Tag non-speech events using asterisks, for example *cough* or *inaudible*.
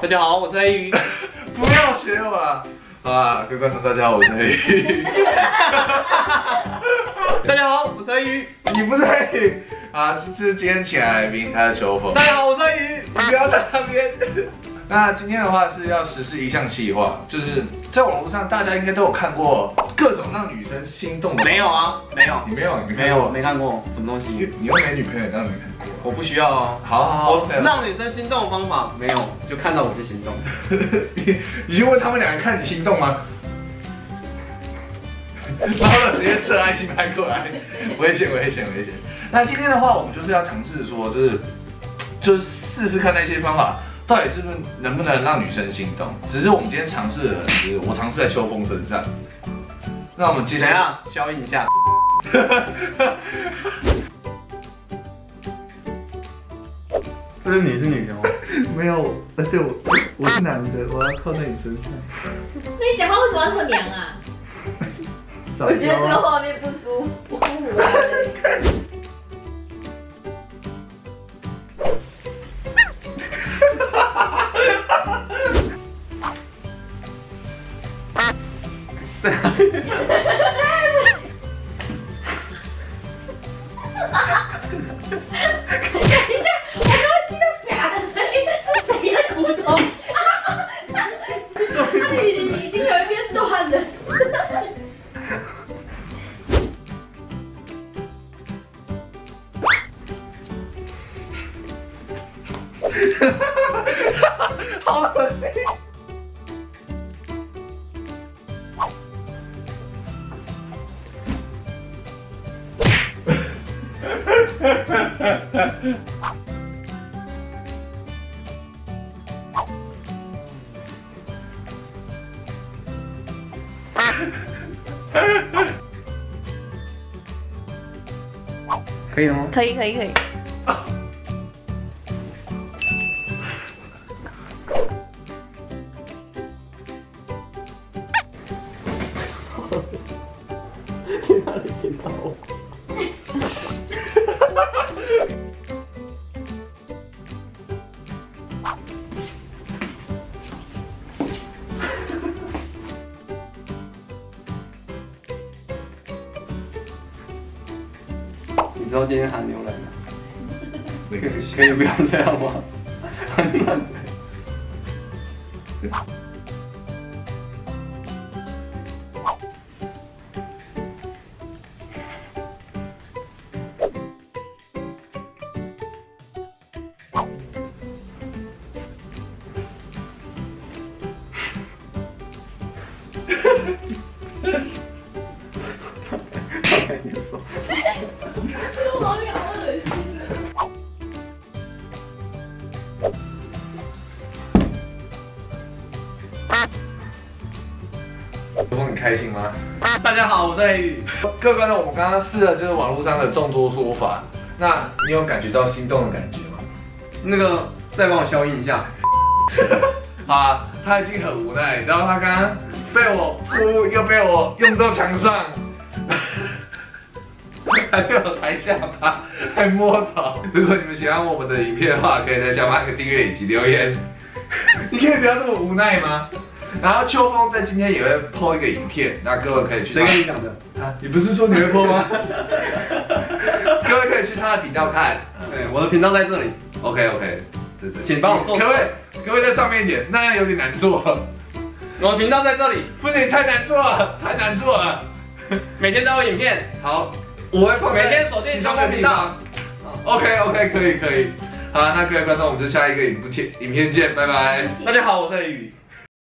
大家好，我是黑鱼。*laughs* 不要学我啊！啊，各位观众，大家好，我是黑鱼。*laughs* 大家好，我是黑鱼。你不是黑鱼啊？这是今天请来宾，他是秋风。大家好，我是黑鱼。你不要在那边。*laughs* 那今天的话是要实施一项计划，就是在网络上大家应该都有看过各种让女生心动的。没有啊，没有，你没有，你没有，没看过什么东西。你又没女朋友，当然没看过。我不需要啊。好好好，我让女生心动的方法没有，就看到我就心动。你 *laughs* 你去问他们两个看你心动吗？然后呢，直接射爱心拍过来，*laughs* 危险危险危险。那今天的话，我们就是要尝试说，就是就是试试看那些方法。到底是不是能不能让女生心动？只是我们今天尝试了，就是我尝试在秋风身上。那我们接下来消音一下。*laughs* 这是你是女的吗？*laughs* 没有，而且我我是男的，我要靠在你身上。那你讲话为什么要这么娘啊？*laughs* 我觉得这个画面不舒服，不等一下，我刚刚听到啪的声音，是谁的骨头？他已经已经有一边断了。好恶心。*laughs* 可以吗？可以，可以，可以。啊知道今天寒流来吗？可以可以不要这样吗？很冷。开心吗？大家好，我是黑宇。各位观众，我们刚刚试了就是网络上的众多说法，那你有感觉到心动的感觉吗？那个再帮我消音一下。*laughs* 啊，他已经很无奈，然后他刚刚被我扑，又被我用到墙上，*laughs* 还被我抬下巴，还摸到。如果你们喜欢我们的影片的话，可以在下方按个订阅以及留言。*laughs* 你可以不要这么无奈吗？然后秋风在今天也会 po 一个影片，那各位可以去。谁跟你讲的？啊，你不是说你会 po 吗？*laughs* 各位可以去他的频道看。对，我的频道在这里。OK OK，对对，请帮我做可不可以？可不可以在上面一点？那样有点难做。我的频道在这里，不行，太难做了，太难做了。每天都有影片。好，我会放每天锁定其中的频道。OK OK，可以可以。好，那各位观众，我们就下一个影片影片见，拜拜。大家好，我是黑宇。